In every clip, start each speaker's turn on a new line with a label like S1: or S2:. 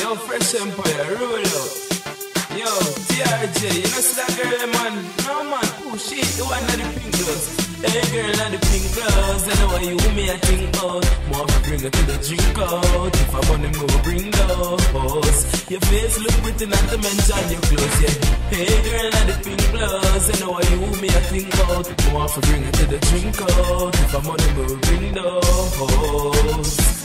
S1: Yo, Fresh Empire, out. Yo, TRJ, you know see that girl, man? No, man. Oh, she the one of the pink gloves. Hey, girl, of the pink gloves. I know why you me a think out. More to bring her to the drink out. If I want to move, bring those. Your face look pretty, not to mention your clothes, yeah. Hey, girl, of the pink gloves. I know why you me a think out. More to bring her to the drink out. If I want to move, bring those.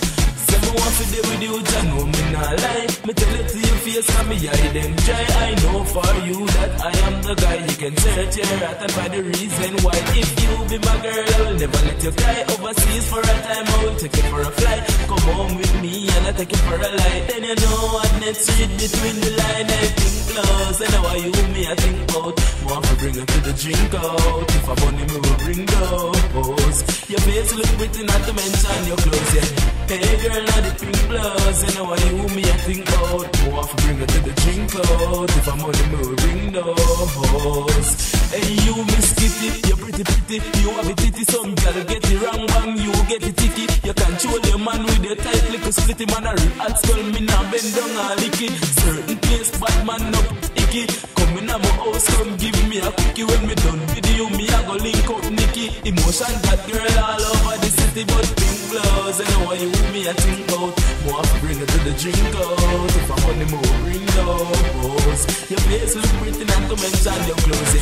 S1: Say me want to deal with you, Jah know me not lie. Me tell it to your face, and me eye them dry. I know for you that I am the guy. You can search your heart and find the reason why. If you be my girl, I will never let you cry. Overseas for a time, I will take you for a flight. Come home with me and I take you for a ride. Then you know what next read between the line. I think close, and now you me I think about. Want to bring her to the drink out. If I money, me will bring those. Your face look pretty, not to mention your clothes, yeah. Hey girl, now the pink blouse, and now you me I think about. Want to bring her to the drink out. If I money, me will bring those. Hey you Miss Kitty, you're pretty pretty. You have a titty, some girl get it wrong, bang, you get it ticky. You control your man with your tight little splitty man. A real skull, me now bend down and lick it. Certain place, bad man up icky. Come in my house, come give me a cookie when me done video. Me I go link up Nicky. Emotion got girl all over the city, but pink blouse. And now you me I think out. More bring her to the drink out. If I'm on the move, bring those. Your face look pretty, not to mention your clothes.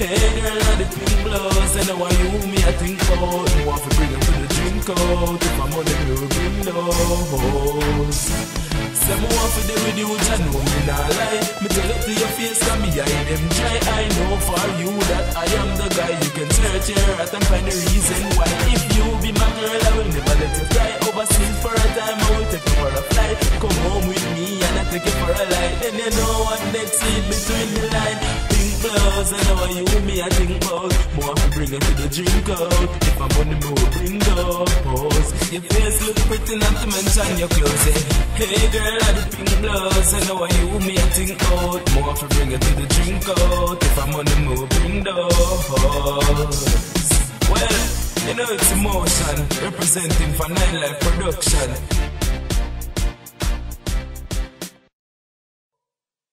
S1: Hey girl, now the pink blouse. And now you me I think out. More bring her to the drink out. If I'm on the move, bring those. Say me want to deal with you, Jah know me not lie. Me tell it to your face, cause me eye them dry. I know for you that I am the guy. You can search your heart and find the reason why. Come home with me and I take you for a ride. Then you know what next seed between the line. Pink blouse, I know how you me I think about. More to bring her to the drink out. If I'm on the move, bring those. Your face look pretty, not to mention your clothes. eh. Hey girl, I the pink I know how you me I think out. More to bring her to the drink out. If I'm on the move, bring those. Well, you know it's emotion representing for Nine Life Production.